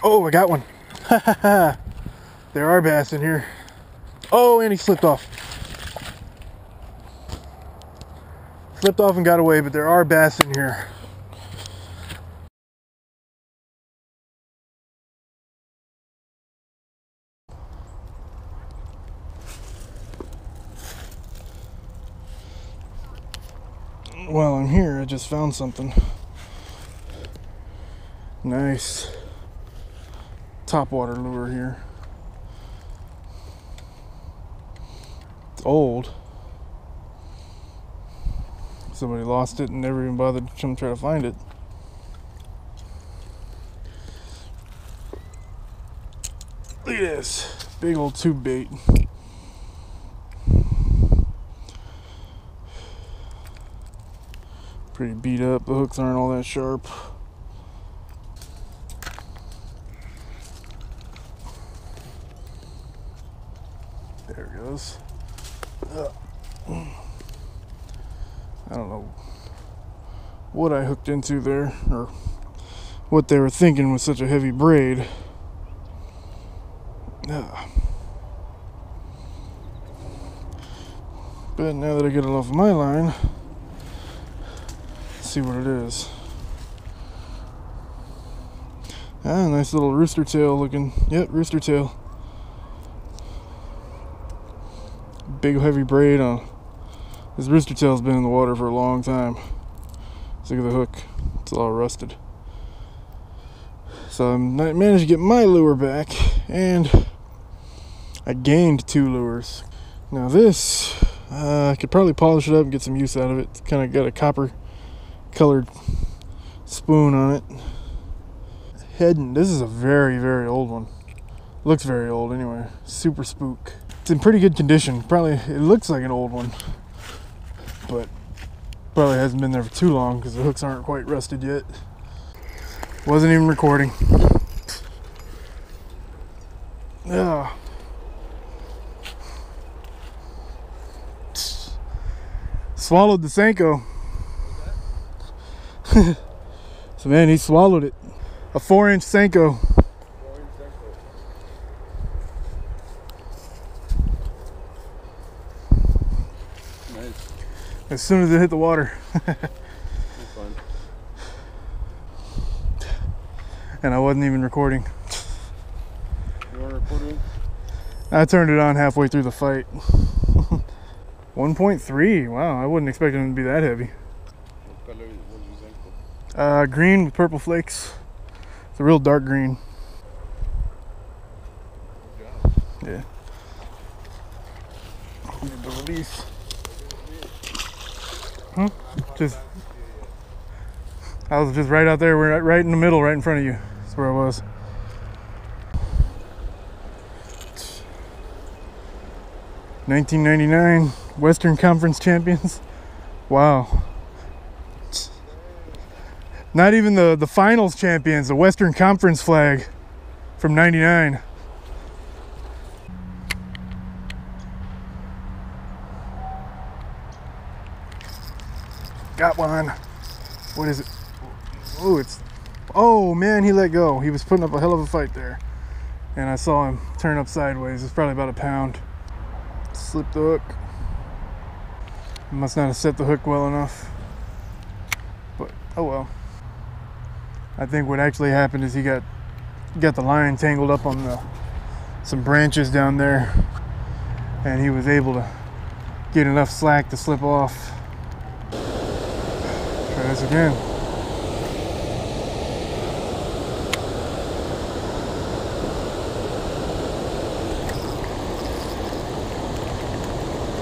Oh, I got one. there are bass in here. Oh, and he slipped off. Slipped off and got away, but there are bass in here. While I'm here, I just found something. Nice topwater lure here. It's old. Somebody lost it and never even bothered to come try to find it. Look at this big old tube bait. Pretty beat up. The hooks aren't all that sharp. There it goes. I don't know what I hooked into there or what they were thinking with such a heavy braid. But now that I get it off my line, see what it is. Ah, nice little rooster tail looking. Yep, rooster tail. Big heavy braid on. This rooster tail's been in the water for a long time. look at the hook. It's all rusted. So I managed to get my lure back and I gained two lures. Now this, uh, I could probably polish it up and get some use out of it. Kind of got a copper colored spoon on it. Heading, this is a very, very old one. Looks very old anyway. Super spook. It's in pretty good condition. Probably, it looks like an old one. But probably hasn't been there for too long because the hooks aren't quite rusted yet. Wasn't even recording. Yeah. Swallowed the Senko. so man, he swallowed it. A four inch Senko. Nice. As soon as it hit the water. and I wasn't even recording. You want to record it? I turned it on halfway through the fight. 1.3. Wow, I wasn't expecting it to be that heavy. What color was your Senko? Uh, green with purple flakes. It's a real dark green. Yeah. Need to release. Hmm? Just. I was just right out there. We're right- in the middle, right in front of you. That's where I was. Nineteen ninety nine Western Conference champions. Wow. Not even the, the finals champions, the Western Conference flag from 99. Got one. What is it? Oh, it's. Oh man, he let go. He was putting up a hell of a fight there. And I saw him turn up sideways. It's probably about a pound. Slipped the hook. Must not have set the hook well enough. But oh well. I think what actually happened is he got got the line tangled up on the some branches down there and he was able to get enough slack to slip off. Again.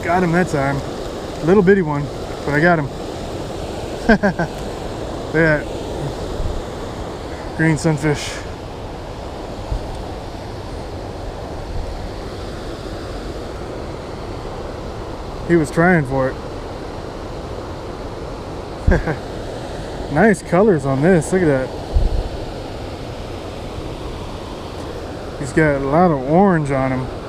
Got him that time. Little bitty one, but I got him. Look at that green sunfish. He was trying for it. nice colors on this. Look at that. He's got a lot of orange on him.